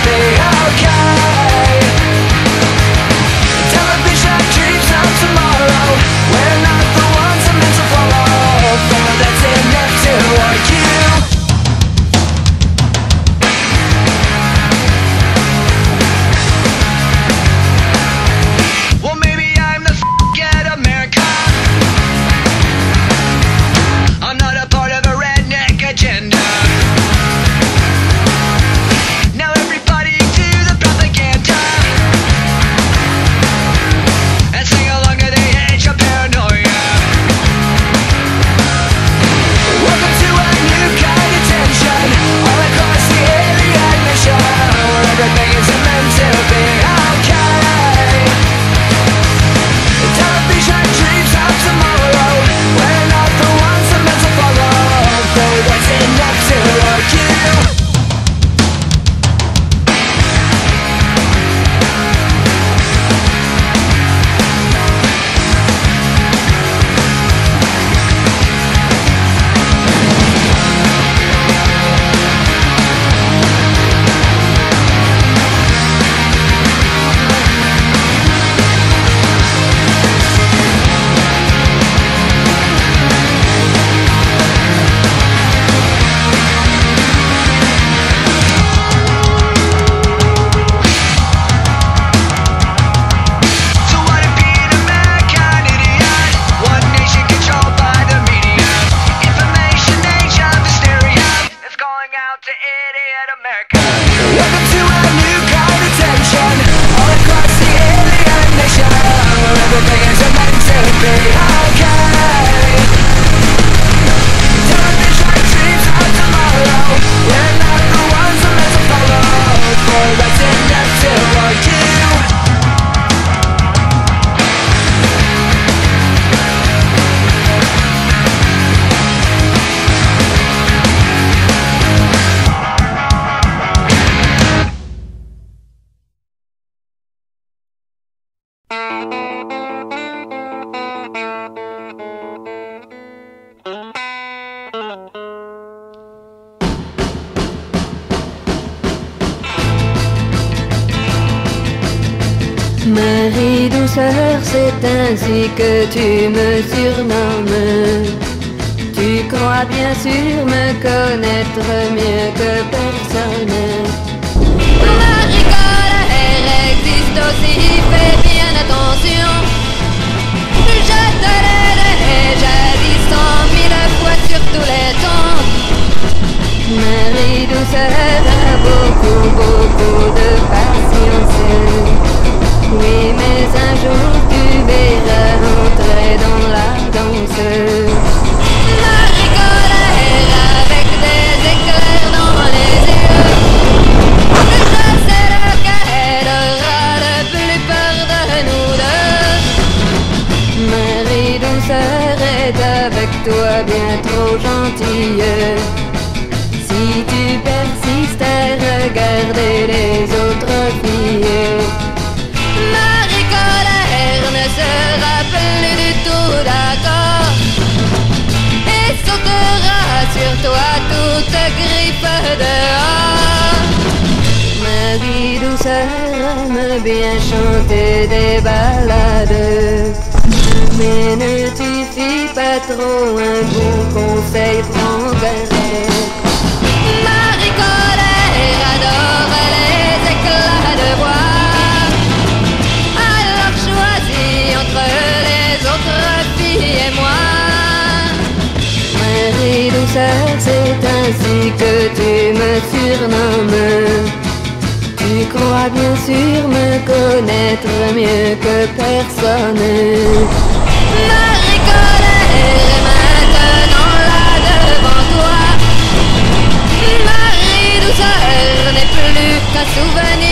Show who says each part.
Speaker 1: they are C'est ainsi que tu me surnommes. Tu crois bien sûr me connaître mieux que personne.
Speaker 2: Marie colère existe aussi, fais bien attention. Je te l'ai déjà dit cent mille fois sur tous les temps. Griffe dehors.
Speaker 1: Marie douceur aime bien chanter des ballades. Mais ne tu fie pas trop un bon conseil, prends garde.
Speaker 2: Marie colère adore les éclats de bois. Alors choisis entre les autres filles et moi.
Speaker 1: Marie douceur, c'est ainsi que tu me surnommes. Tu crois bien sûr me connaître mieux que personne.
Speaker 2: Marie colère est maintenant là devant toi. Marie douceur n'est plus qu'un souvenir.